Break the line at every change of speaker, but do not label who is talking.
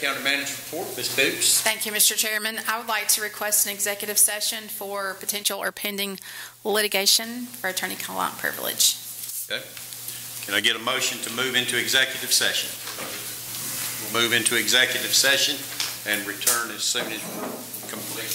County Manager's Report, Ms. Dukes.
Thank you, Mr. Chairman. I would like to request an executive session for potential or pending litigation for attorney-client privilege. Okay.
Can I get a motion to move into executive session? We'll move into executive session and return as soon as we complete.